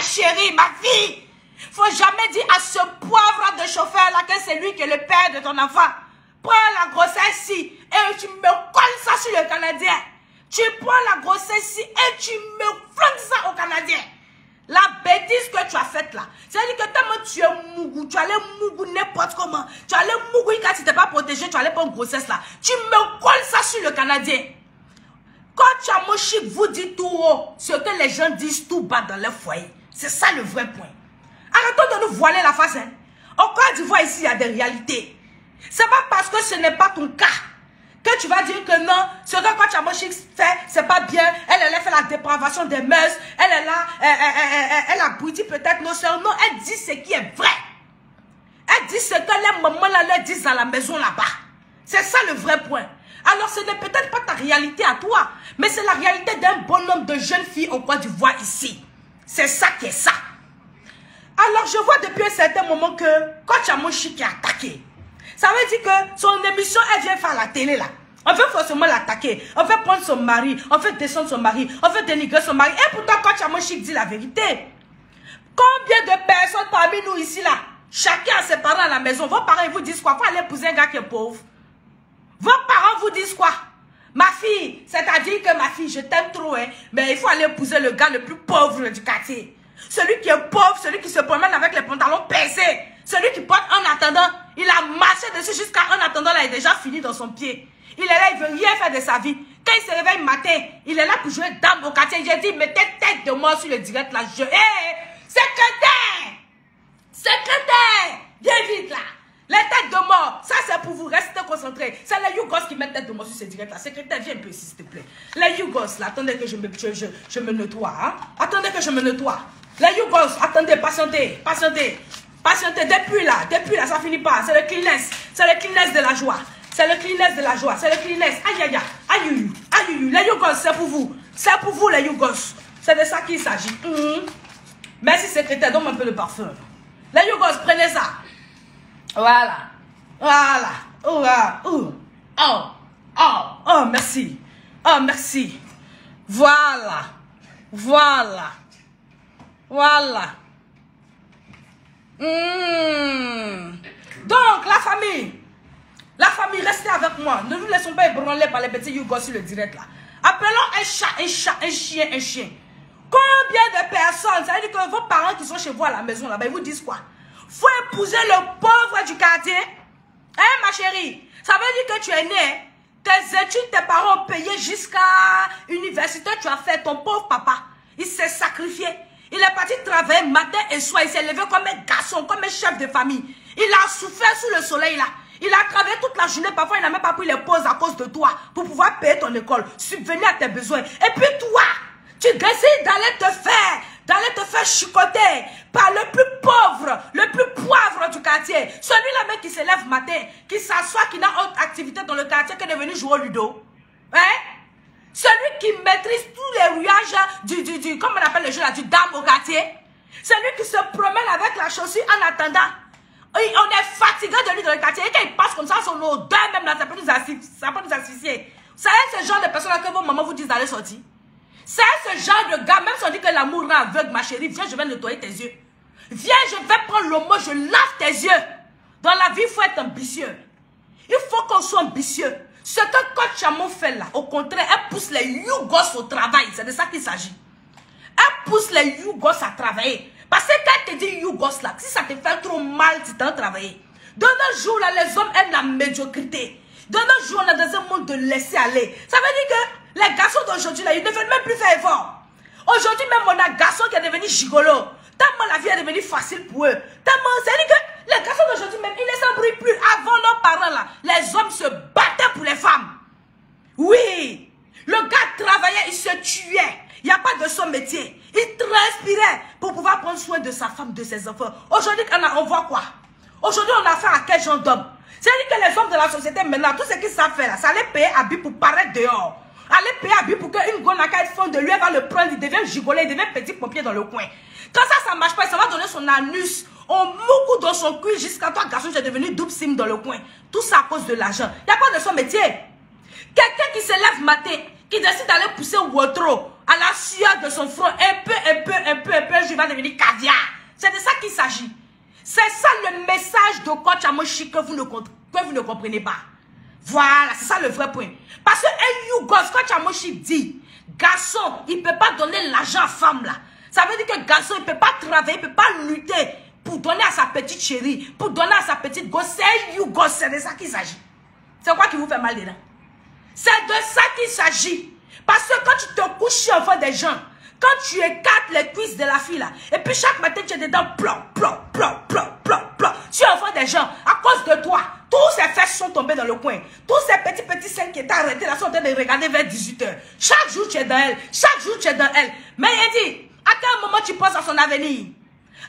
chérie, ma fille. Faut jamais dire à ce poivre de chauffeur là que c'est lui qui est le père de ton enfant. Prends la grossesse ici et tu me colles ça sur le Canadien. Tu prends la grossesse ici et tu me flanques ça au Canadien. La bêtise que tu as faite là, c'est-à-dire que tellement tu es mougou, tu allais mougou n'importe comment, tu allais mougou quand tu t'es pas protégé, tu allais pas une grossesse là. Tu me colles ça sur le Canadien. Quand tu as mon chic vous dit tout haut ce que les gens disent tout bas dans leur foyer. C'est ça le vrai point. Arrêtons de nous voiler la face. Hein. En Côte d'Ivoire, ici, il y a des réalités. C'est pas parce que ce n'est pas ton cas que tu vas dire que non, ce que quand Chamoshik fait, c'est pas bien. Elle, elle a fait la dépravation des mœurs. Elle, elle a, elle, elle, elle, a bouti peut-être nos soeurs. Non, elle dit ce qui est vrai. Elle dit ce que les mamans là, leur disent à la maison là-bas. C'est ça le vrai point. Alors ce n'est peut-être pas ta réalité à toi, mais c'est la réalité d'un bon nombre de jeunes filles au Côte d'Ivoire ici. C'est ça qui est ça. Alors je vois depuis un certain moment que quand Chamoshik est attaqué, ça veut dire que son émission, elle vient faire la télé là. On veut forcément l'attaquer. On veut prendre son mari. On veut descendre son mari. On veut dénigrer son mari. Et pourtant, quand Chamoshik dit la vérité, combien de personnes parmi nous ici là, chacun a ses parents à la maison, vos parents vous disent quoi? Faut aller épouser un gars qui est pauvre. Vos parents vous disent quoi? Ma fille, c'est-à-dire que ma fille, je t'aime trop, hein, mais il faut aller épouser le gars le plus pauvre du quartier. Celui qui est pauvre, celui qui se promène avec les pantalons baissés, celui qui porte en attendant, il a marché dessus jusqu'à en attendant, là, il est déjà fini dans son pied. Il est là, il veut rien faire de sa vie. Quand il se réveille le matin, il est là pour jouer dame au quartier. J'ai dit, mettez tête de mort sur le direct là. Je, hé, secrétaire! Secrétaire! Viens vite là! Les têtes de mort, ça c'est pour vous, rester concentrés. C'est les Yougos qui mettent tête de mort sur ce direct là. Secrétaire, viens un peu s'il te plaît. Les Yougos attendez que je me, nettoie. Hein? Attendez que je me nettoie. Les Yougos, attendez, patientez, patientez. Patientez, depuis là, depuis là, ça finit pas. C'est le cleanness, c'est le cleanness de la joie. C'est le cleanness de la joie, c'est le cleanness. Aïe, aïe, aïe, aïe, aïe, les Yougos, c'est pour vous. C'est pour vous, les Yougos. C'est de ça qu'il s'agit. Mmh. Merci, secrétaire, donne-moi un peu de parfum. Les Yougos, prenez ça. Voilà. Voilà. Oh, oh, oh, oh, merci. Oh, merci. Voilà. Voilà. Voilà. Mmh. Donc, la famille. La famille, restez avec moi. Ne nous laissons pas ébranler par les petits yougos sur le direct là. Appelons un chat, un chat, un chien, un chien. Combien de personnes, ça veut dire que vos parents qui sont chez vous à la maison là-bas, ils vous disent quoi? Faut épouser le pauvre du quartier. Hein, ma chérie? Ça veut dire que tu es né. Tes études, tes parents ont payé jusqu'à université, tu as fait ton pauvre papa. Il s'est sacrifié. Il est parti travailler matin et soir. Il s'est levé comme un garçon, comme un chef de famille. Il a souffert sous le soleil là. Il a travaillé toute la journée. Parfois, il n'a même pas pris les pauses à cause de toi pour pouvoir payer ton école, subvenir à tes besoins. Et puis toi, tu décides d'aller te faire, d'aller te faire chicoter par le plus pauvre, le plus poivre du quartier. Celui-là même qui se lève matin, qui s'assoit, qui n'a autre activité dans le quartier que de venir jouer au ludo. Hein? Celui qui maîtrise tous les rouillages du, du, du, comment on appelle le jeu là, du dame au quartier. Celui qui se promène avec la chaussure en attendant. On est fatigué de lui dans le quartier. Et quand il passe comme ça, son odeur même là, ça peut nous, asphyxier. C'est ce genre de personnes là que vos mamans vous disent d'aller sortir. C'est ce genre de gars, même si on dit que l'amour rend aveugle, ma chérie, viens, je vais nettoyer tes yeux. Viens, je vais prendre le mot, je lave tes yeux. Dans la vie, il faut être ambitieux. Il faut qu'on soit ambitieux. Ce que Coach Chamon fait là, au contraire, elle pousse les yougos au travail. C'est de ça qu'il s'agit. Elle pousse les yougos à travailler. Parce que quand elle te dit yougos là, si ça te fait trop mal, tu t'en travailler. Dans nos jours là, les hommes aiment la médiocrité. Dans nos jours, on est dans un monde de laisser aller. Ça veut dire que les garçons d'aujourd'hui ils ne veulent même plus faire effort. Aujourd'hui même, on a un garçon qui est devenu gigolo. Tellement la vie est devenue facile pour eux. Tellement, c'est dire que les garçons d'aujourd'hui même, ils ne s'embrouillent plus. Avant nos parents là, les hommes se battaient pour les femmes. Oui. Le gars travaillait, il se tuait. Il n'y a pas de son métier. Il transpirait pour pouvoir prendre soin de sa femme, de ses enfants. Aujourd'hui, on, voit quoi? Aujourd'hui, on a affaire à quel genre d'homme? C'est-à-dire que les hommes de la société, maintenant, tout ce qu'ils savent faire, ça allait payer but pour paraître dehors. Aller payer but pour qu'une gonaka fond de lui, elle va le prendre, il devient gigolet, il devient petit pompier dans le coin. Quand ça, ça marche pas, ça va donner son anus, on moukou dans son cul jusqu'à toi, garçon, j'ai devenu double sim dans le coin. Tout ça à cause de l'argent. Il n'y a pas de son métier. Quelqu'un qui se lève matin, qui décide d'aller pousser Wotro à la sueur de son front, un peu, un peu, un peu, un peu, je vais devenir caviar. C'est de ça qu'il s'agit. C'est ça le message de coach Amoshi que vous ne, comprenez pas. Voilà, c'est ça le vrai point. Parce que un Yougos, coach Amoshi dit, garçon, il ne peut pas donner l'argent à femme là. Ça veut dire que garçon, il ne peut pas travailler, il ne peut pas lutter pour donner à sa petite chérie, pour donner à sa petite gosse. C'est Yougos, c'est de ça qu'il s'agit. C'est quoi qui vous fait mal dedans? C'est de ça qu'il s'agit. Parce que quand tu te couches face des gens, quand tu écartes les cuisses de la fille là, et puis chaque matin tu es dedans, plop, plop, plop, plop, plop, plop, tu envoies des gens, à cause de toi, tous ces fesses sont tombées dans le coin. Tous ces petits petits seins qui étaient arrêtés là sont en train de regarder vers 18h. Chaque jour tu es dans elle, chaque jour tu es dans elle. Mais il dit, à quel moment tu penses à son avenir?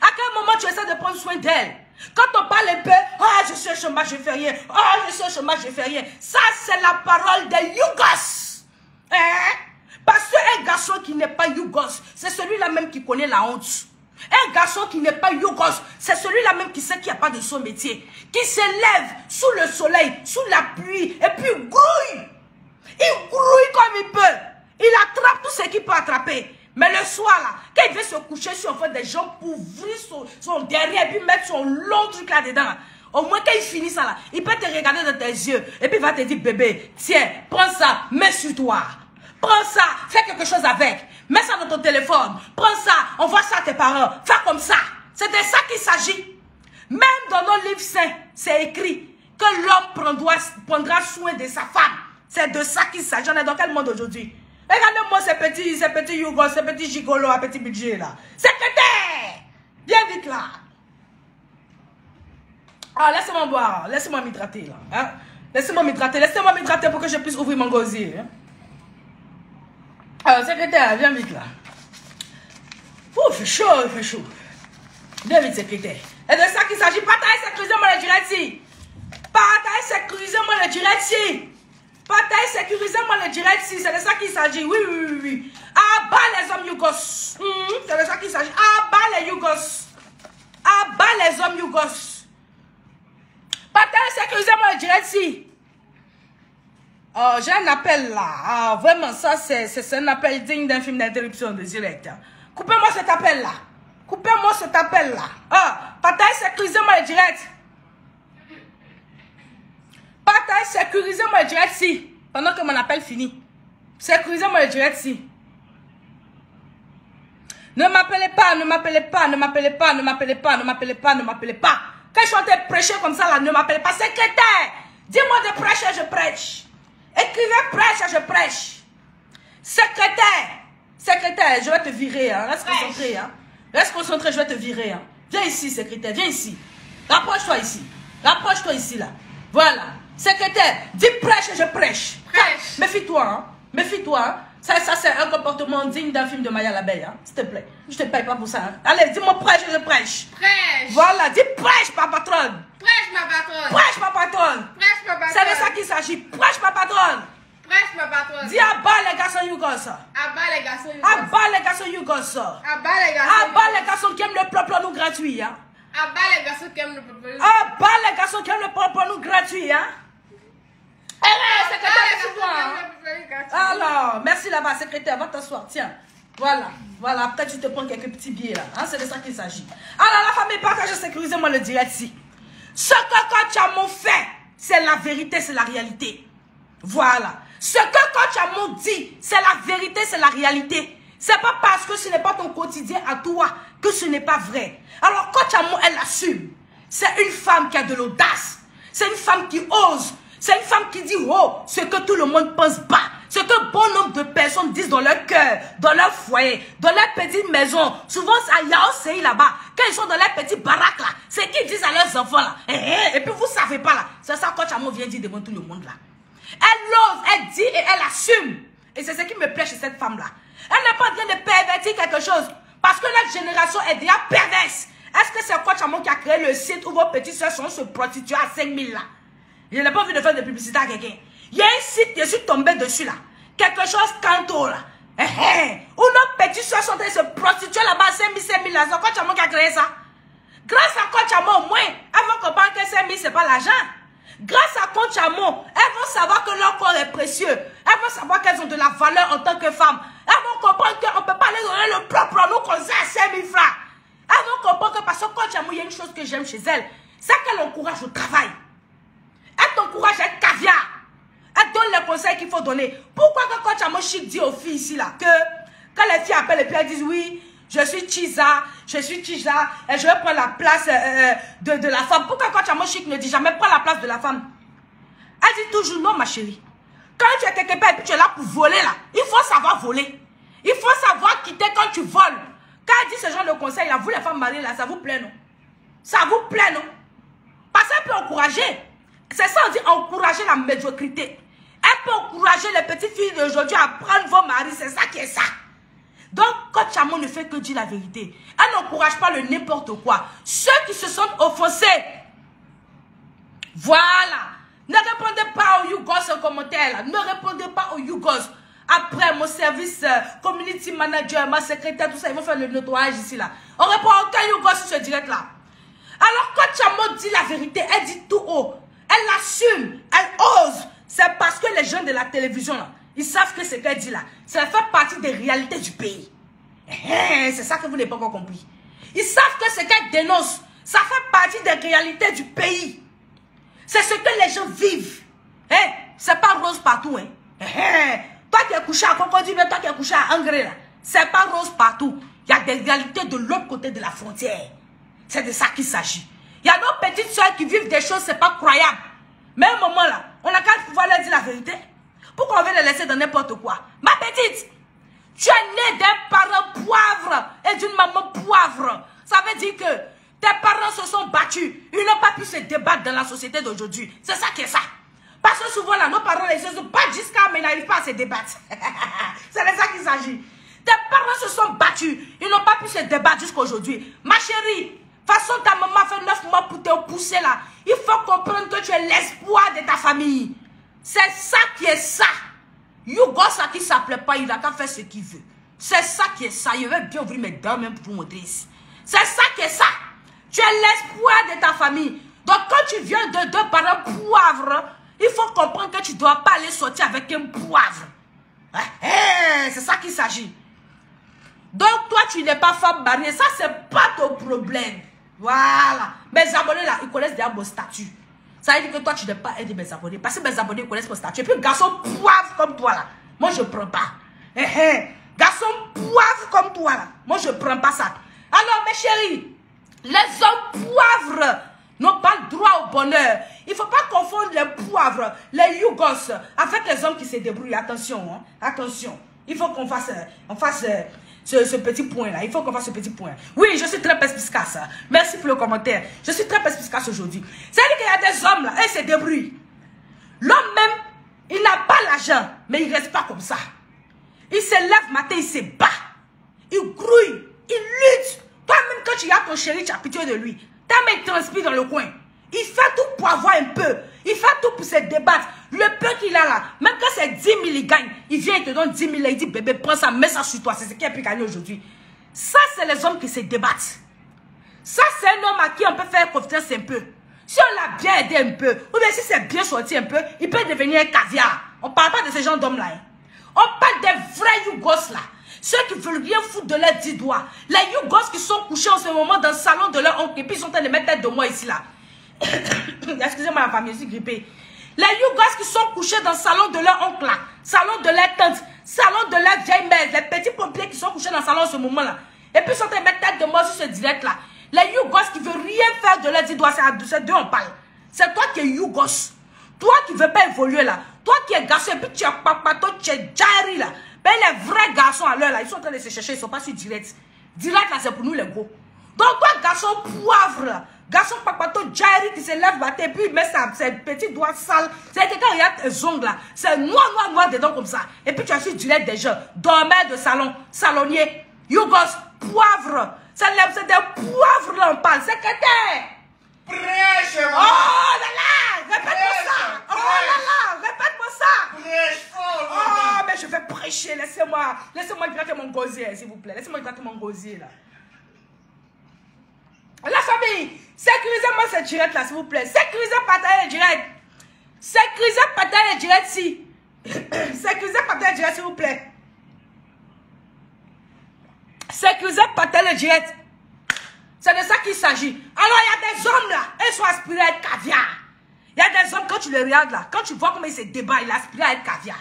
À quel moment tu essaies de prendre soin d'elle? Quand on parle un peu, ah, je suis au chômage, je fais rien. Ah, je suis au chômage, je fais rien. Ça, c'est la parole des Yougos. Hein? Parce qu'un garçon qui n'est pas Yougos, c'est celui-là même qui connaît la honte. Un garçon qui n'est pas Yougos, c'est celui-là même qui sait qu'il n'y a pas de son métier. Qui se lève sous le soleil, sous la pluie, et puis grouille. Il grouille comme il peut. Il attrape tout ce qu'il peut attraper. Mais le soir, là, quand il veut se coucher sur des gens pour ouvrir son, derrière et puis mettre son long truc là-dedans, au moins quand il finit ça là, il peut te regarder dans tes yeux et puis il va te dire, bébé, tiens, prends ça, mets sur toi. Prends ça, fais quelque chose avec. Mets ça dans ton téléphone. Prends ça, envoie ça à tes parents. Fais comme ça. C'est de ça qu'il s'agit. Même dans nos livres saints, c'est écrit que l'homme prendra, soin de sa femme. C'est de ça qu'il s'agit. On est dans quel monde aujourd'hui? Regardez-moi ces petits, ces petits yougos, ces petits gigolos à petit budget là. Secrétaire Viens vite là. Ah, laissez-moi boire. Laissez-moi m'hydrater là. Hein? Laissez-moi m'hydrater. Laissez-moi m'hydrater pour que je puisse ouvrir mon gosier. Hein? Alors, secrétaire, viens vite là. Ouh, il fait chaud, il fait chaud. Viens vite, secrétaire. Et de ça qu'il s'agit. Partage sécurisez-moi le direct ici. Partage sécurisez-moi le direct ici. Partage sécurisez-moi le direct. C'est de ça qu'il s'agit. Oui, oui, oui, oui. Abat les hommes Yougos. Hmm, c'est de ça qu'il s'agit. Abat les Yougos. Abat les hommes Yougos. Partage sécurisez-moi le direct. Oh, j'ai un appel là. Ah, vraiment, ça, c'est un appel digne d'un film d'interruption de direct. Coupez-moi cet appel là. Coupez-moi cet appel là. Ah, partage, sécurisez-moi le direct. Partage, sécurisez-moi le direct si. Pendant que mon appel finit. Sécurisez-moi le direct si. Ne m'appelez pas, ne m'appelez pas, ne m'appelez pas, ne m'appelez pas, ne m'appelez pas, ne m'appelez pas. Quand je suis en train de prêcher comme ça là, ne m'appelez pas. Secrétaire, dis-moi de prêcher, je prêche. Écrivez prêche, je prêche. Secrétaire, secrétaire, je vais te virer. Hein. Reste concentré. Hein. Reste concentré, je vais te virer. Hein. Viens ici, secrétaire, viens ici. Rapproche-toi ici. Rapproche-toi ici, là. Voilà. Secrétaire, dis prêche, je prêche. Prêche. Méfie-toi. Hein. Méfie-toi. Hein. Ça, ça c'est un comportement digne d'un film de Maya l'abeille. Hein. S'il te plaît. Je te paye pas pour ça. Hein. Allez, dis-moi prêche, je prêche. Prêche. Voilà, dis prêche, ma patronne. Prêche, ma patronne. Prêche, ma patronne. Prêche, ma patronne. C'est de ça qu'il s'agit. Prêche, ma patronne. Prêche, ma patronne. Dis à bas les garçons Yougos. À bas les garçons Yougos. À bas les garçons Yougos. À bas les garçons À bas les garçons qui aiment le plan nous gratuit. Hein. À bas les garçons qui aiment le À bas les garçons qui aiment le plan nous gratuit. Hein. Eh, secrétaire, merci Alors, merci là-bas, secrétaire, va t'asseoir, tiens. Voilà, voilà, peut-être tu te prends quelques petits billets là. Hein, c'est de ça qu'il s'agit. Alors, la famille, partage, sécurisez-moi le direct ici. Ce que Coach Amon fait, c'est la vérité, c'est la réalité. Voilà. Ce que Coach Amon dit, c'est la vérité, c'est la réalité. C'est pas parce que ce n'est pas ton quotidien à toi que ce n'est pas vrai. Alors, Coach Amon, elle assume. C'est une femme qui a de l'audace. C'est une femme qui ose. C'est une femme qui dit, oh, ce que tout le monde pense pas. Ce que bon nombre de personnes disent dans leur cœur, dans leur foyer, dans leur petite maison. Souvent, à Yao là-bas, quand ils sont dans leur petite baraque là, c'est qu'ils disent à leurs enfants là. Eh, eh, et puis vous savez pas là. C'est ça que Chamo vient dire devant tout le monde là. Elle ose, elle dit et elle assume. Et c'est ce qui me plaît chez cette femme là. Elle n'est pas en train de pervertir quelque chose. Parce que notre génération est déjà perverse. Est-ce que c'est Coach qui a créé le site où vos petites soeurs sont se prostituer à 5000 là? Je n'ai pas envie de faire de publicité à quelqu'un. Il y a un site, je suis tombé dessus là. Quelque chose canto là. Eh, eh. Où nos petits soeurs sont en train de se prostituer là-bas, 5 000, 5 000 là. C'est Coach qui a créé ça? Grâce à Coach au moins, elles vont comprendre que 5 000, ce n'est pas l'argent. Grâce à Coach elles vont savoir que leur corps est précieux. Elles vont savoir qu'elles ont de la valeur en tant que femmes. Elles vont comprendre qu'on ne peut pas les donner le propre à nous conseils à 5 000 francs. Elles vont comprendre que parce que quand il y a une chose que j'aime chez elle, c'est qu'elle encourage au travail. Elle t'encourage à être caviar. Elle donne les conseils qu'il faut donner. Pourquoi que quand Chamo Chic dit aux filles ici là que quand les filles appellent et puis elles disent oui, je suis Chiza, je suis Chiza, et je vais prendre la place euh, euh, de, la femme. Pourquoi quand Chamo Chic ne dit jamais prends la place de la femme? Elle dit toujours non ma chérie. Quand tu es quelque part et tu es là pour voler là, il faut savoir voler. Il faut savoir quitter quand tu voles. Quand elle dit ce genre de conseils là, vous les femmes mariées là, ça vous plaît non? Ça vous plaît non? Parce qu'elle peut encourager. C'est ça, on dit encourager la médiocrité. Elle peut encourager les petites filles d'aujourd'hui à prendre vos maris. C'est ça qui est ça. Donc, Chamon ne fait que dire la vérité, elle n'encourage pas le n'importe quoi. Ceux qui se sentent offensés, voilà. Ne répondez pas aux Yougos en commentaire. Là. Ne répondez pas aux Yougos. Après, mon service euh, community manager, ma secrétaire, tout ça, ils vont faire le nettoyage ici. là. On répond à aucun Yougos sur ce direct là. Alors, Chamon dit la vérité, elle dit tout haut. Elle l'assume, elle ose. C'est parce que les gens de la télévision, là, ils savent que ce qu'elle dit là, ça fait partie des réalités du pays. Eh, c'est ça que vous n'avez pas encore compris. Ils savent que ce qu'elle dénonce, ça fait partie des réalités du pays. C'est ce que les gens vivent. Eh, c'est pas rose partout. Hein. Eh, toi qui es couché à Cocody, toi qui es couché à Angré, là, c'est pas rose partout. Il y a des réalités de l'autre côté de la frontière. C'est de ça qu'il s'agit. Il y a nos petites soeurs qui vivent des choses, c'est pas croyable. Mais à un moment là, on a qu'à pouvoir leur dire la vérité. Pourquoi on veut les laisser dans n'importe quoi Ma petite, tu es née d'un parent poivre et d'une maman poivre. Ça veut dire que tes parents se sont battus. Ils n'ont pas pu se débattre dans la société d'aujourd'hui. C'est ça qui est ça. Parce que souvent là, nos parents ils se battent jusqu'à mais n'arrivent pas à se débattre. C'est de ça qu'il s'agit. Tes parents se sont battus. Ils n'ont pas pu se débattre jusqu'à aujourd'hui. Ma chérie, façon ta maman fait neuf mois pour te pousser là. Il faut comprendre que tu es l'espoir de ta famille. C'est ça qui est ça. Yougo, ça qui s'appelait pas, il a qu'à faire ce qu'il veut. C'est ça qui est ça. Je vais bien ouvrir mes dents même pour vous montrer. C'est ça qui est ça. Tu es l'espoir de ta famille. Donc quand tu viens de deux parents poivres, il faut comprendre que tu ne dois pas aller sortir avec un poivre. c'est ça qu'il s'agit. Donc toi, tu n'es pas femme mariée. Ça, c'est pas ton problème. Voilà. Mes abonnés là, ils connaissent déjà mon statut. Ça veut dire que toi, tu n'es pas aidé mes abonnés. Parce que mes abonnés connaissent mon statut. Et puis, garçon poivre comme toi là, moi, je prends pas. Eh, eh. Garçon poivre comme toi là, moi, je prends pas ça. Alors, mes chéris, les hommes poivres n'ont pas le droit au bonheur. Il ne faut pas confondre les poivres, les yougos, avec les hommes qui se débrouillent. Attention, hein? attention. Il faut qu'on fasse, on fasse ce, petit point-là. Il faut qu'on fasse ce petit point. Oui, je suis très perspicace. Merci pour le commentaire. Je suis très perspicace aujourd'hui. C'est-à-dire qu'il y a des hommes là, ils se débrouillent. L'homme même, il n'a pas l'argent, mais il ne reste pas comme ça. Il se lève matin, il se bat. Il grouille, il lutte. Toi-même, quand tu as ton chéri, tu as pitié de lui. Ta main transpire dans le coin. Il fait tout pour avoir un peu. Il fait tout pour se débattre. Le peu qu'il a là, même quand c'est 10 000, il gagne. Il vient, il te donne 10 000, il dit, bébé, prends ça, mets ça sur toi. C'est ce qu'il a pu gagner aujourd'hui. Ça, c'est les hommes qui se débattent. Ça, c'est un homme à qui on peut faire confiance un peu. Si on l'a bien aidé un peu, ou bien si c'est bien sorti un peu, il peut devenir un caviar. On ne parle pas de ce genre d'hommes-là. Hein. On parle des vrais yougos là. Ceux qui veulent rien foutre de leurs dix doigts. Les yougos qui sont couchés en ce moment dans le salon de leur oncle et puis ils sont en train de mettre tête de moi ici là. Excusez-moi la famille, je suis grippée. Les Yougos qui sont couchés dans le salon de leur oncle là, salon de leur tante, salon de leur vieille mère, les petits pompiers qui sont couchés dans le salon en ce moment là. Et puis sont en train de mettre tête de moi sur ce direct là. Les Yougos qui ne veulent rien faire de leurs dix doigts, c'est à deux on parle. C'est toi qui es Yougos. Toi qui ne veux pas évoluer là. Toi qui es garçon et puis tu es papa, toi tu es Jari là. Ben les vrais garçons à l'heure là, ils sont en train de se chercher, ils ne sont pas sur direct. Direct là, c'est pour nous les gros. Donc toi garçon poivre là, Garçon papato Jairi qui se lève matin, puis il met ses petits doigts sales. C'est que y a tes ongles là, c'est noir, noir, noir dedans comme ça. Et puis tu as su du lait des gens, dormeur de salon, salonnier, yougos, poivre. C'est des poivres là, on parle. Secrétaire. Prêche, Oh là là, répète-moi ça. Oh là là, répète-moi ça. Prêche fort, Oh, mais je vais prêcher, laissez-moi, laissez-moi gratter mon gosier, s'il vous plaît. Laissez-moi gratter mon gosier là. La famille, sécurisez-moi cette direct là, s'il vous plaît. Sécurisez partager direct. Sécurisez partager direct si. sécurisez partager direct, s'il vous plaît. sécurisé par télédiète. C'est de ça qu'il s'agit. Alors, il y a des hommes là, ils sont aspirés à être caviar. Il y a des hommes, quand tu les regardes là, quand tu vois comment ils se débattent, ils aspirent à être caviar.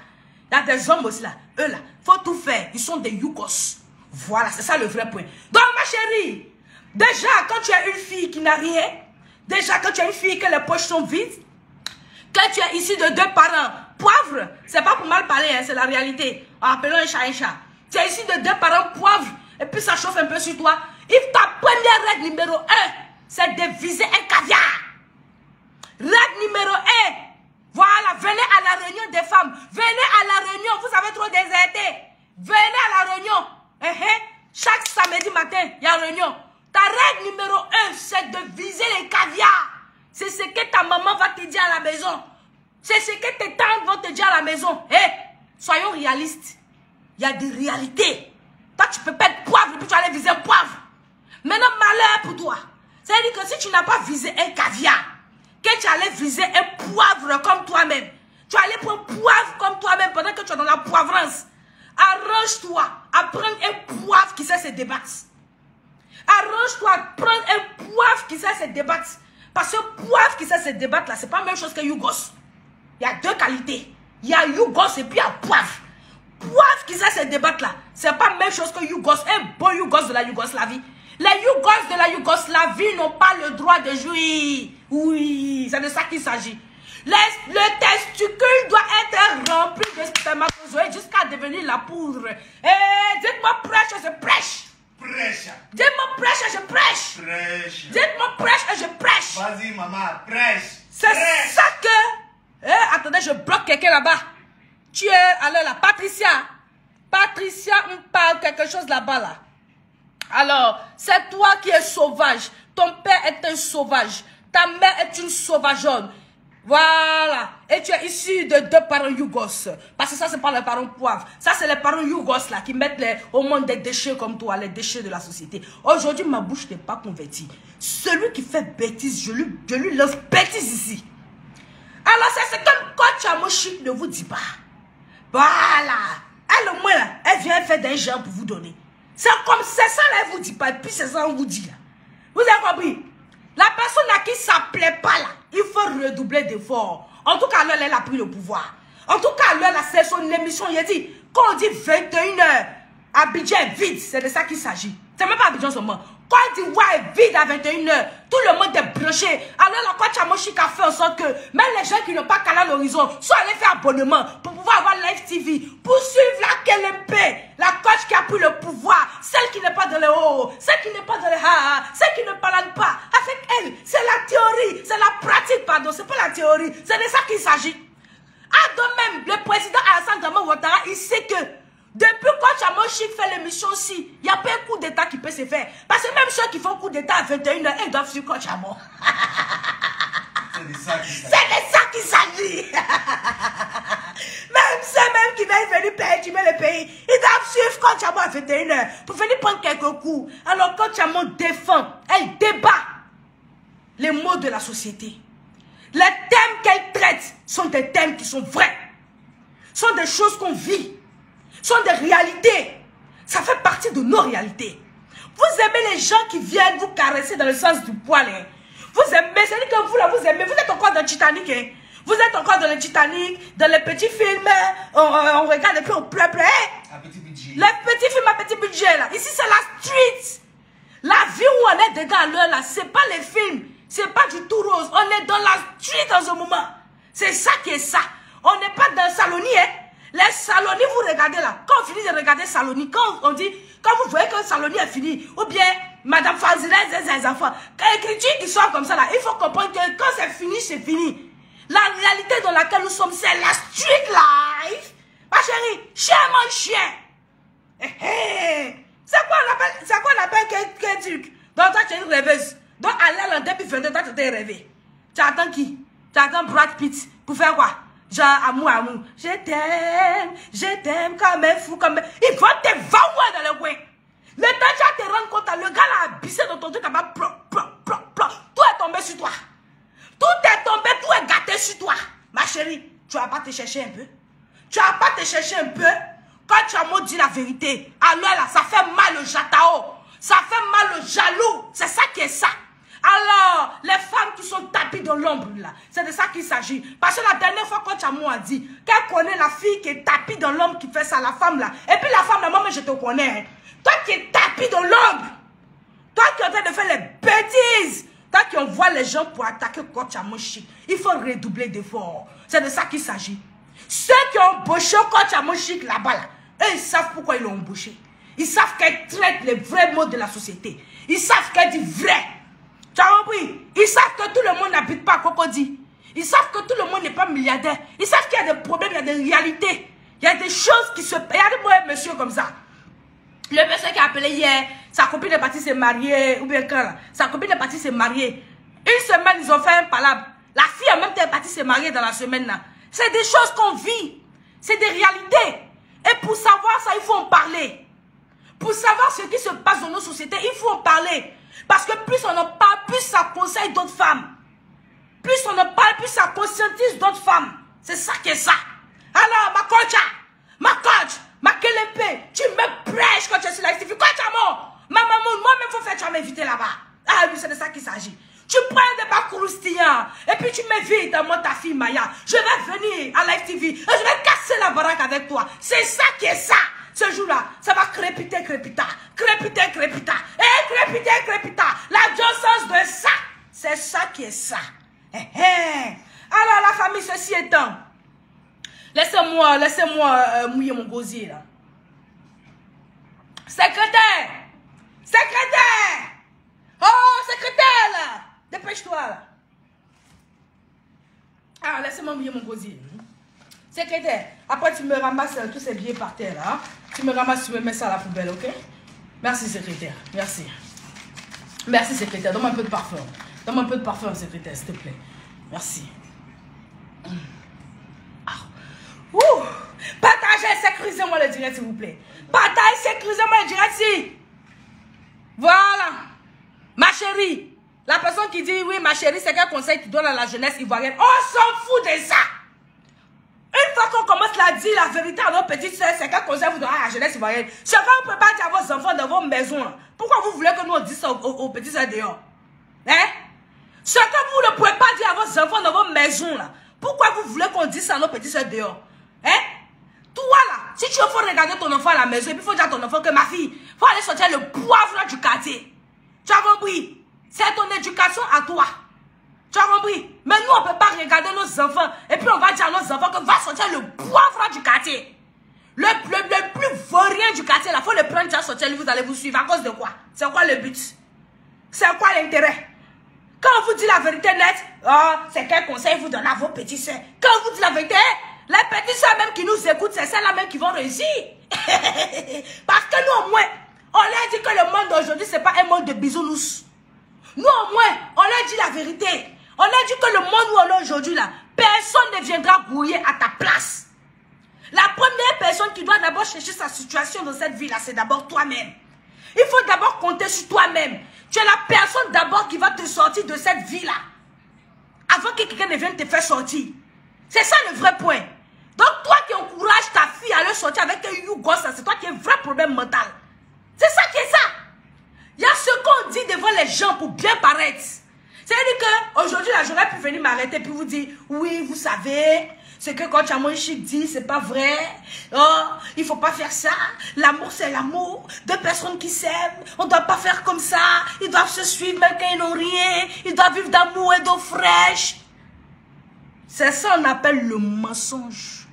Il y a des hommes aussi là, eux là, faut tout faire. Ils sont des yukos. Voilà, c'est ça le vrai point. Donc, ma chérie, déjà, quand tu as une fille qui n'a rien, déjà, quand tu as une fille que les poches sont vides, quand tu es ici de deux parents poivres, c'est pas pour mal parler, hein, c'est la réalité. En appelant un chat un chat. Tu es ici de deux parents poivres, et puis ça chauffe un peu sur toi. Et ta première règle numéro un, c'est de viser un caviar. Règle numéro un, voilà, venez à la réunion des femmes. Venez à la réunion, vous avez trop déserté. Venez à la réunion. Eh, eh, Chaque samedi matin, il y a réunion. Ta règle numéro un, c'est de viser les caviars. C'est ce que ta maman va te dire à la maison. C'est ce que tes tantes vont te dire à la maison. Eh, soyons réalistes. Il y a des réalités. Toi, tu peux pas être poivre puis tu vas aller viser un poivre. Maintenant, malheur pour toi. C'est-à-dire que si tu n'as pas visé un caviar, que tu allais viser un poivre comme toi-même, tu allais prendre poivre comme toi-même pendant que tu es dans la poivrance. Arrange-toi à prendre un poivre qui sait se débattre. Arrange-toi à prendre un poivre qui sait se débattre. Parce que poivre qui sait se débattre là, c'est pas la même chose que Yougos. Il y a deux qualités. Il y a Yougos et puis il y a poivre. Poivre qui sait se débattre là, c'est pas la même chose que Yougos. Un bon Yougos de la Yougoslavie. Les Yougos de la Yougoslavie n'ont pas le droit de jouir. Oui, c'est de ça qu'il s'agit. Le, le testicule doit être rempli de spermatozoïdes jusqu'à devenir la poudre. Eh, dites-moi prêche, je prêche. Prêche. Dites-moi prêche, je prêche. Prêche. Dites-moi prêche, je prêche. Vas-y, maman, prêche. C'est ça que... Eh, attendez, je bloque quelqu'un là-bas. Tu es... Alors là, Patricia. Patricia me parle quelque chose là-bas là. Alors, c'est toi qui es sauvage. Ton père est un sauvage. Ta mère est une sauvageonne. Voilà. Et tu es issu de deux parents yougos. Parce que ça, c'est pas les parents poivres. Ça, c'est les parents yougos là qui mettent au monde des déchets comme toi, les déchets de la société. Aujourd'hui, ma bouche n'est pas convertie. Celui qui fait bêtise, je lui, je lui lance bêtise ici. Alors, c'est ce que coach Amoshik ne vous dit pas. Voilà. Elle, au moins, elle vient faire des gens pour vous donner. C'est comme c'est ça, là, elle vous dit pas. Et puis, c'est ça, on vous dit, là. Vous avez compris? La personne à qui ça plaît pas, là, il faut redoubler d'efforts. En tout cas, là, elle a pris le pouvoir. En tout cas, là, là, c'est son émission. Il a dit, quand on dit 21h, Abidjan est vide, c'est de ça qu'il s'agit. C'est même pas Abidjan seulement. Dit ouais, est vide à 21h, tout le monde est branché. Alors, la coach Amoshik a fait en sorte que même les gens qui n'ont pas calé l'horizon sont allés faire abonnement pour pouvoir avoir Live TV, pour suivre la KLMP, la coach qui a pris le pouvoir, celle qui n'est pas dans le haut, celle qui n'est pas dans le ha, celle qui ne parle pas. Avec elle, c'est la théorie, c'est la pratique, pardon, c'est pas la théorie, c'est de ça qu'il s'agit. Ah, de même, le président Alassane Ouattara, il sait que depuis quand Chamochik fait l'émission aussi, il n'y a pas un coup d'état qui peut se faire. Parce que même ceux qui font coup d'état à 21h, ils doivent suivre Coach ça qu'il C'est s'agit. de ça qu'il s'agit. même ceux même qui veulent venir perturber le pays, ils doivent suivre Coach Amo à 21h pour venir prendre quelques coups. Alors Coach Amo défend, elle débat les mots de la société. Les thèmes qu'elle traite sont des thèmes qui sont vrais. Sont des choses qu'on vit. Sont des réalités. Ça fait partie de nos réalités. Vous aimez les gens qui viennent vous caresser dans le sens du poil. hein. Vous aimez, c'est-à-dire que vous là, vous aimez, vous êtes encore dans le Titanic. hein. Vous êtes encore dans le Titanic, dans les petits films, hein. on, on regarde et puis on pleure, pleure. hein. Un petit budget. Les petits films à petit budget là. Ici c'est la street. La vie où on est dedans à l'heure là, c'est pas les films. C'est pas du tout rose. On est dans la street dans ce moment. C'est ça qui est ça. On n'est pas dans Saloni, hein. Les Saloni, vous regardez là. Quand on finit de regarder Saloni, quand on dit, quand vous voyez que Saloni est fini, ou bien Madame Fazilez et ses enfants, quand l'écriture qui sort comme ça là, il faut comprendre que quand c'est fini, c'est fini. La réalité dans laquelle nous sommes, c'est la street life. Ma chérie, chien mange chien. Eh, eh. C'est quoi on appelle, c'est quoi qu'un qu'un truc? Donc toi tu es une rêveuse. Donc à l'air en 2022, toi tu t'es rêvé. Tu attends qui? Tu attends Brad Pitt pour faire quoi? Genre amour, amour. Je t'aime, je t'aime comme un fou, comme un... Ils vont te vendre dans le coin. Le temps tu vas te rendre compte, le gars là a bissé dans ton truc, là-bas. Tout est tombé sur toi. Tout est tombé, tout est gâté sur toi. Ma chérie, tu vas pas te chercher un peu Tu vas pas te chercher un peu quand Chamo dit la vérité, alors là, ça fait mal au jatao. Ça fait mal au jaloux. C'est ça qui est ça. Alors, les femmes qui sont tapées dans l'ombre, là, c'est de ça qu'il s'agit. Parce que la dernière fois, quand Chamo a dit qu'elle connaît la fille qui est tapée dans l'ombre, qui fait ça, la femme là. Et puis la femme là, moi, je te connais. hein. Toi qui es tapée dans l'ombre. Toi qui es en train de faire les bêtises. Toi qui envoie les gens pour attaquer Coach Amoshi. Il faut redoubler d'efforts. C'est de ça qu'il s'agit. Ceux qui ont embauché Coach Amoshi là-bas, là, eux, ils savent pourquoi ils l'ont embauché. Ils savent qu'elle traite les vrais mots de la société. Ils savent qu'elle dit vrai. Tu as compris? Ils savent que tout le monde n'habite pas à Cocody. Ils savent que tout le monde n'est pas milliardaire. Ils savent qu'il y a des problèmes, il y a des réalités. Il y a des choses qui se... Regardez-moi un monsieur comme ça. Le monsieur qui a appelé hier, sa copine est partie se marier, ou bien quand là, sa copine est partie se marier. Une semaine, ils ont fait un palabre. La fille a même été partie se marier dans la semaine là. C'est des choses qu'on vit. C'est des réalités. Et pour savoir ça, il faut en parler. Pour savoir ce qui se passe dans nos sociétés, il faut en parler. Parce que plus on en parle, plus ça conseille d'autres femmes. Plus on en parle, plus ça conscientise d'autres femmes. C'est ça qui est ça. Alors, ma coach, ma coach, ma Kelepe, tu me prêches quand tu es sur la STV. Quoi, maman, moi-même, faut faire, tu vas m'inviter là-bas. Ah oui, c'est de ça qu'il s'agit. Tu prends des croustillants et puis tu m'invites à moi, ta fille Maya. Je vais venir à la TV et je vais casser la baraque avec toi. C'est ça qui est ça. Ce jour-là, ça va crépiter, crépita. Ça? Eh, eh. Alors, la famille, ceci étant, laissez-moi, laissez-moi euh, mouiller mon gosier là. Secrétaire! Secrétaire! Oh, secrétaire! Dépêche-toi là. Ah, laissez-moi mouiller mon gosier. Secrétaire, après tu me ramasses euh, tous ces billets par terre là. hein. Tu me ramasses, tu me mets ça à la poubelle, ok? Merci secrétaire, merci. Merci secrétaire, donne-moi un peu de parfum. Donne-moi un peu de parfum secrétaire, s'il te plaît. Merci. Ah. Ouh. Partagez, sécurisez-moi le direct s'il vous plaît. Partagez, sécurisez-moi le direct si. Voilà. Ma chérie, la personne qui dit oui, ma chérie, c'est quel conseil tu donnes à la jeunesse ivoirienne? On s'en fout de ça. Une fois qu'on commence à dire la vérité à nos petites soeurs, c'est quel conseil vous donnez à la jeunesse ivoirienne? C'est quand vous ne pouvez pas dire à vos enfants dans vos maisons. Pourquoi vous voulez que nous on ça aux, aux- aux petites soeurs dehors? Hein? Ce que vous ne pouvez pas dire à vos enfants dans vos maisons là. Pourquoi vous voulez qu'on dise ça à nos petites soeurs dehors Hein? Toi là, si tu veux regarder ton enfant à la maison et puis faut dire à ton enfant que ma fille, faut aller sortir le poivre là du quartier. Tu as compris? C'est ton éducation à toi. Tu as compris? Mais nous, on ne peut pas regarder nos enfants et puis on va dire à nos enfants que va sortir le poivre du quartier. Le, le, le plus vaurien du quartier, il faut le prendre, déjà sortir, vous allez vous suivre. À cause de quoi? C'est quoi le but? C'est quoi l'intérêt? Quand on vous dit la vérité nette, oh, c'est quel conseil vous donnez à vos petits soeurs Quand on vous dit la vérité, les petits soeurs même qui nous écoutent, c'est celles-là même qui vont réussir. Parce que nous, au moins, on leur dit que le monde d'aujourd'hui, ce n'est pas un monde de bisounours. Nous, au moins, on leur dit la vérité. On leur dit que le monde où on est aujourd'hui, là, personne ne viendra grouiller à ta place. La première personne qui doit d'abord chercher sa situation dans cette vie-là, c'est d'abord toi-même. Il faut d'abord compter sur toi-même. Tu es la personne d'abord qui va te sortir de cette vie-là. Avant que quelqu'un ne vienne te faire sortir. C'est ça le vrai point. Donc, toi qui encourages ta fille à aller sortir avec un you c'est toi qui as un vrai problème mental. C'est ça qui est ça. Il y a ce qu'on dit devant les gens pour bien paraître. C'est-à-dire qu'aujourd'hui, j'aurais pu venir m'arrêter puis vous dire, oui, vous savez, ce que quand Chic dit, c'est pas vrai. Oh, il faut pas faire ça. L'amour, c'est l'amour. Deux personnes qui s'aiment, on doit pas faire comme ça. Ils doivent se suivre même quand ils n'ont rien. Ils doivent vivre d'amour et d'eau fraîche. C'est ça qu'on appelle le mensonge.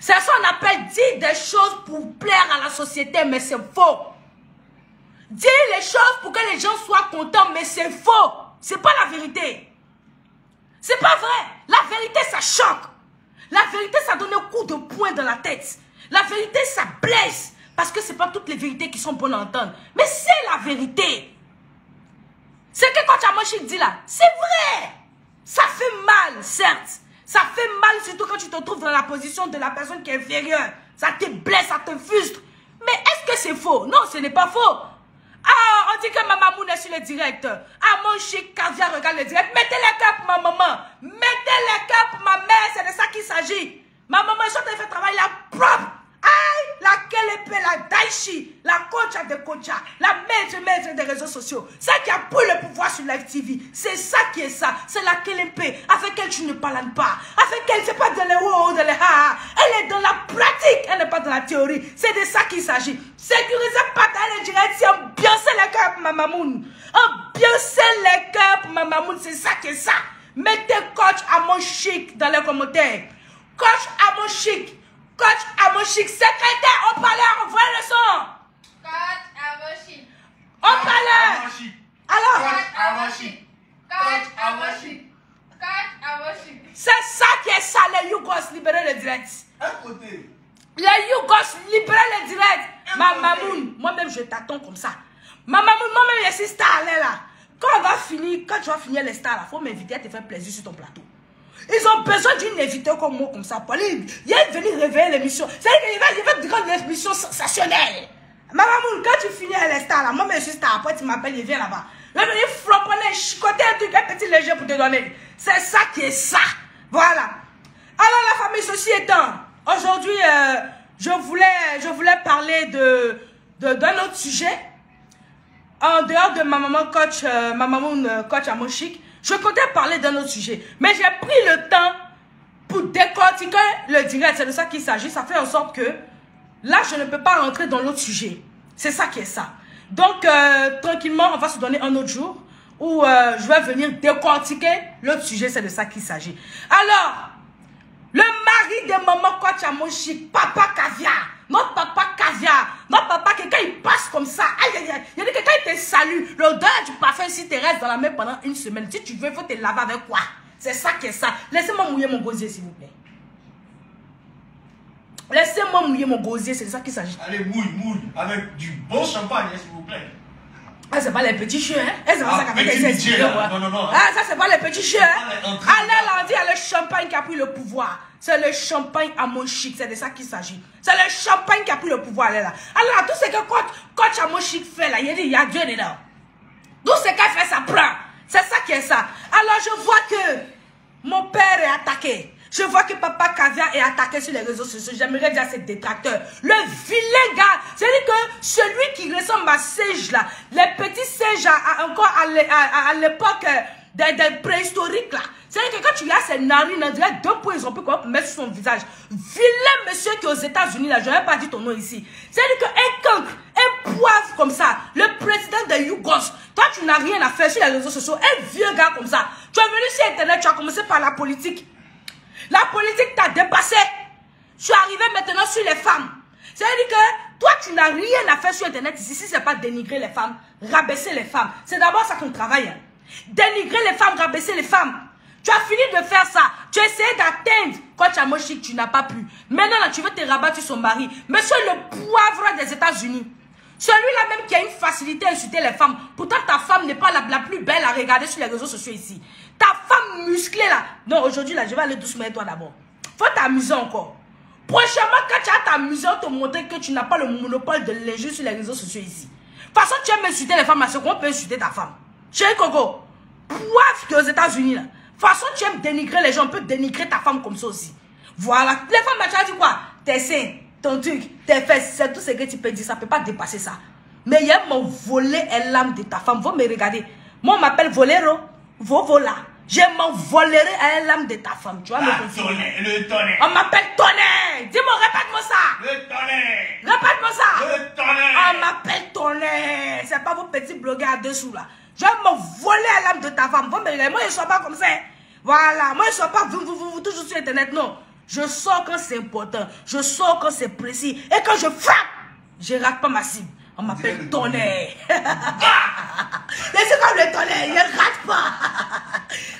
C'est ça qu'on appelle dire des choses pour plaire à la société, mais c'est faux. Dire les choses pour que les gens soient contents, mais c'est faux. C'est pas la vérité. C'est pas vrai. La vérité, ça choque. La vérité, ça donne un coup de poing dans la tête. La vérité, ça blesse. Parce que c'est pas toutes les vérités qui sont bonnes à entendre. Mais c'est la vérité. C'est que quand Chamochik dit là, c'est vrai. Ça fait mal, certes. Ça fait mal surtout quand tu te trouves dans la position de la personne qui est inférieure. Ça te blesse, ça te frustre. Mais est-ce que c'est faux? Non, ce n'est pas faux. Ah, on dit que ma maman est sur le direct. Ah, mon chic caviar regarde le direct. Mettez les pour ma maman. Mettez les pour ma mère. C'est de ça qu'il s'agit. Ma maman est en train de faire travail là propre. Aïe, la Kelepe, la Daichi, la coach de Kocha, la maître maître des réseaux sociaux, celle qui a pris le pouvoir sur Live TV, c'est ça qui est ça, c'est la Kelepe, avec elle tu ne parles pas, avec elle c'est pas dans les hauts, dans les ha, elle est dans la pratique, elle n'est pas dans la théorie, c'est de ça qu'il s'agit. Sécuriser pas les directions, ambiancer les pour ma mamoun, les cœurs pour ma mamoun, c'est ça qui est ça. Mettez coach à mon chic dans les commentaires. Coach à mon chic. Coach chic. Secrétaire, on parlait, on voit le son. Coach Amoshi. On parlait. Amoshi. Alors, Coach Amoshi. Coach Amoshi. Coach Amoshi. c'est ça qui est ça, les Yougos, libérer le direct. Un côté. Les Yougos, libérer le direct. Ma mamoun, moi-même, je t'attends comme ça. Ma mamoun, moi-même, je suis star, là. Quand on va finir, quand tu vas finir les stars, il faut m'inviter à te faire plaisir sur ton plateau. Ils ont besoin d'une invitée comme moi, comme ça. Pour il est venu réveiller l'émission. C'est-à-dire qu'il va, il va te rendre l'émission sensationnelle. Ma maman, quand tu finis les stars, là, moi, je suis star. Après, tu m'appelles, il vient là-bas. Il va venir flopper, chicoter un truc, un petit léger pour te donner. C'est ça qui est ça. Voilà. Alors, la famille, ceci étant, aujourd'hui, euh, je, voulais, je voulais parler de, d'un autre sujet en dehors de ma maman coach, euh, ma maman euh, coach à mon chic, je comptais parler d'un autre sujet. Mais j'ai pris le temps pour décortiquer le direct. C'est de ça qu'il s'agit. Ça fait en sorte que là, je ne peux pas rentrer dans l'autre sujet. C'est ça qui est ça. Donc, euh, tranquillement, on va se donner un autre jour où euh, je vais venir décortiquer l'autre sujet. C'est de ça qu'il s'agit. Alors, le mari de maman chic, papa caviar. Notre papa caviar. Notre papa, quelqu'un il passe comme ça. Aïe, aïe, aïe. Il y a quelqu'un il te salue. L'odeur du parfum, si tu restes dans la main pendant une semaine, si tu veux, il faut te laver avec quoi? C'est ça qui est ça. Laissez-moi mouiller mon gosier, s'il vous plaît. Laissez-moi mouiller mon gosier, c'est ça qu'il s'agit. Allez, mouille, mouille. Avec du bon champagne, hein, s'il vous plaît. Ah, c'est pas les petits chiens, hein? Eh, c'est pas Ah, ça fait esprits, là. ouais. Non, non, non. Ah, ça, c'est pas les petits chiens, hein? Entrées. Allez, lundi, il y a le champagne qui a pris le pouvoir. C'est le champagne à mon chic, c'est de ça qu'il s'agit. C'est le champagne qui a pris le pouvoir, là. Alors, tout ce que coach, coach à mon chic fait, là, il a dit, il y a Dieu dedans. Tout ce qu'elle fait, ça prend. C'est ça qui est ça. Alors, je vois que mon père est attaqué. Je vois que papa Caviar est attaqué sur les réseaux sociaux. J'aimerais dire à ses détracteurs. Le vilain gars. C'est-à-dire que celui qui ressemble à Sage là, les petits Sage encore à l'époque euh, des, préhistoriques là. C'est-à-dire que quand tu as ses narines, on dirait deux points, ils ont pu mettre sur son visage. Vilain monsieur qui est aux États-Unis là, je n'aurais pas dit ton nom ici. C'est-à-dire qu'un cancre, un poivre comme ça, le président de Yougos, toi tu n'as rien à faire sur les réseaux sociaux, un vieux gars comme ça. Tu es venu sur Internet, tu as commencé par la politique. La politique t'a dépassé. Je suis arrivé maintenant sur les femmes. C'est-à-dire que toi, tu n'as rien à faire sur Internet ici si ce n'est pas dénigrer les femmes, rabaisser les femmes. C'est d'abord ça qu'on travaille. hein. Dénigrer les femmes, rabaisser les femmes. Tu as fini de faire ça. Tu as essayé d'atteindre as moché, tu n'as pas pu. Maintenant, là, tu veux te rabattre sur son mari. Monsieur le poivre des États-Unis. Celui-là même qui a une facilité à insulter les femmes. Pourtant, ta femme n'est pas la, plus belle à regarder sur les réseaux sociaux ici. Ta femme musclée là. Non, aujourd'hui là, je vais aller doucement avec toi d'abord. Faut t'amuser encore. Prochainement, quand tu vas t'amuser, on te montrer que tu n'as pas le monopole de l'injure sur les réseaux sociaux ici. De toute façon, tu aimes insulter les femmes, c'est qu'on peut insulter ta femme. Chérie Coco, poivre qui est aux États-Unis là. De toute façon, tu aimes dénigrer les gens, on peut dénigrer ta femme comme ça aussi. Voilà. Les femmes, là, tu as dit quoi? Tes seins, ton truc, tes fesses, c'est tout ce que tu peux dire, ça ne peut pas dépasser ça. Mais il y a mon voler est l'âme de ta femme. Vous me regardez. Moi, on m'appelle Volero. Vovola. Je m'envolerai à l'âme de ta femme. Tu vois me Ah, tonnerre, le tonnerre. On m'appelle Tonnerre. Dis-moi, répète-moi ça. Le tonnerre. Répète-moi ça. Le tonnerre. On m'appelle Tonnerre. C'est pas vos petits blogueurs à dessous là. Je vais m'envoler à l'âme de ta femme. Me. Moi, je ne suis pas comme ça. Voilà. Moi, je ne suis pas vous, vous, vous, vous, toujours sur Internet. Non. Je sors quand c'est important. Je sors quand c'est précis. Et quand je frappe, je rate pas ma cible. On m'appelle le Tonnerre. Mais c'est comme le tonnerre, il ne rate pas.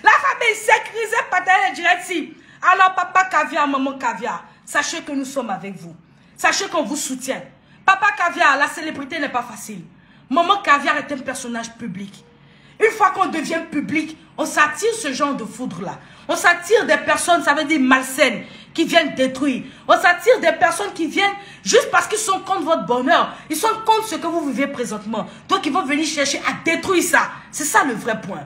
La famille sécurisée par le direct ici. Alors, papa caviar, maman caviar, sachez que nous sommes avec vous. Sachez qu'on vous soutient. Papa caviar, la célébrité n'est pas facile. Maman caviar est un personnage public. Une fois qu'on devient public, on s'attire ce genre de foudre-là. On s'attire des personnes, ça veut dire malsaines, qui viennent détruire. On s'attire des personnes qui viennent juste parce qu'ils sont contre votre bonheur. Ils sont contre ce que vous vivez présentement. Donc ils vont venir chercher à détruire ça. C'est ça le vrai point.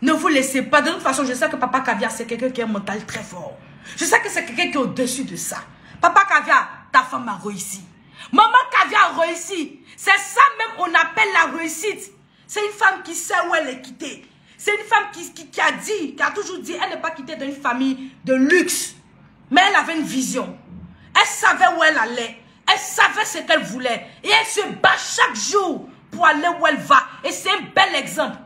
Ne vous laissez pas. De toute façon, je sais que Papa Caviar, c'est quelqu'un qui a un mental très fort. Je sais que c'est quelqu'un qui est au-dessus de ça. Papa Caviar, ta femme a réussi. Maman Caviar a réussi. C'est ça même on appelle la réussite. C'est une femme qui sait où elle est quittée. C'est une femme qui, qui, a dit, qui a toujours dit, elle n'est pas quittée d'une famille de luxe. Mais elle avait une vision. Elle savait où elle allait. Elle savait ce qu'elle voulait. Et elle se bat chaque jour pour aller où elle va. Et c'est un bel exemple.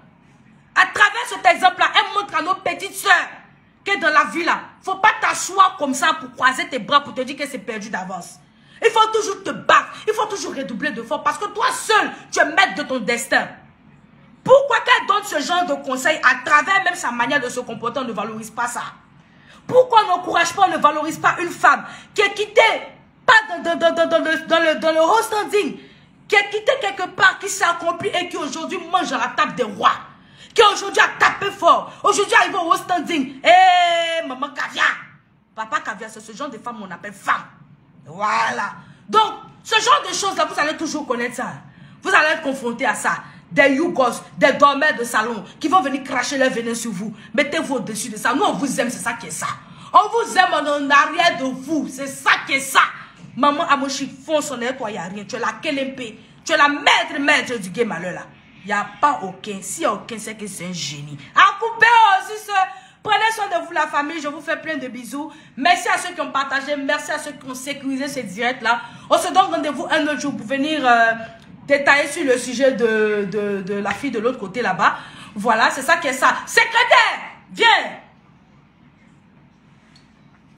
À travers cet exemple-là, elle montre à nos petites sœurs que dans la vie là, faut pas t'asseoir comme ça pour croiser tes bras pour te dire que c'est perdu d'avance. Il faut toujours te battre, il faut toujours redoubler de force parce que toi seul, tu es maître de ton destin. Pourquoi qu'elle donne ce genre de conseils à travers même sa manière de se comporter, on ne valorise pas ça? Pourquoi on n'encourage pas, on ne valorise pas une femme qui est quittée, pas dans, dans, dans, le, dans, le, haut standing, qui est quittée quelque part, qui s'est et qui aujourd'hui mange à la table des rois qui aujourd'hui a tapé fort, aujourd'hui arrive au standing. Eh, maman caviar. Papa caviar, c'est ce genre de femme qu'on appelle femme. Voilà. Donc, ce genre de choses-là, vous allez toujours connaître ça. Vous allez être confronté à ça. Des yougos, des dormeurs de salon qui vont venir cracher leur venin sur vous. Mettez-vous au-dessus de ça. Nous, on vous aime, c'est ça qui est ça. On vous aime en arrière de vous. C'est ça qui est ça. Maman Amoshi, fonce en toi, il n'y a rien. Tu es la KLMP. Tu es la maître, maître du game malheur là. Il n'y a pas aucun. S'il n'y a aucun, c'est que c'est un génie. À couper aussi, Prenez soin de vous, la famille. Je vous fais plein de bisous. Merci à ceux qui ont partagé. Merci à ceux qui ont sécurisé ce direct-là. On se donne rendez-vous un autre jour pour venir euh, détailler sur le sujet de, de, la fille de l'autre côté là-bas. Voilà, c'est ça qui est ça. Secrétaire, viens.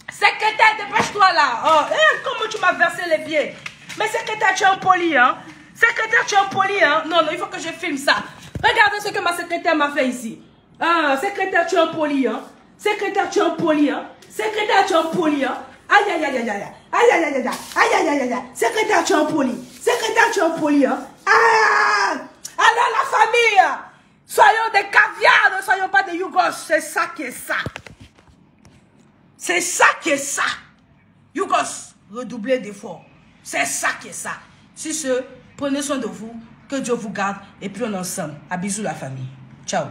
Secrétaire, dépêche-toi là. Oh, eh, comment tu m'as versé les pieds? Mais secrétaire, tu es un poli, hein? Secrétaire, tu es un poli, hein? Non, non, il faut que je filme ça. Regardez ce que ma secrétaire m'a fait ici. Ah, secrétaire, tu es un poli, hein. Secrétaire, tu es un poli, hein. Secrétaire, tu es un poli, hein. Aïe, aïe, aïe, aïe, aïe. Aïe, aïe, aïe, aïe. Aïe, aïe, aïe. Secrétaire, tu es un poli. Secrétaire, tu es un poli, hein. Ah! Alors, la famille, soyons des caviars, ne soyons pas des yougos. C'est ça qui est ça. C'est ça qui est ça. Yougos, redoublez d'efforts. C'est ça qui est ça. Sur ce, prenez soin de vous. Que Dieu vous garde. Et puis on ensemble. À bisous la famille. Ciao.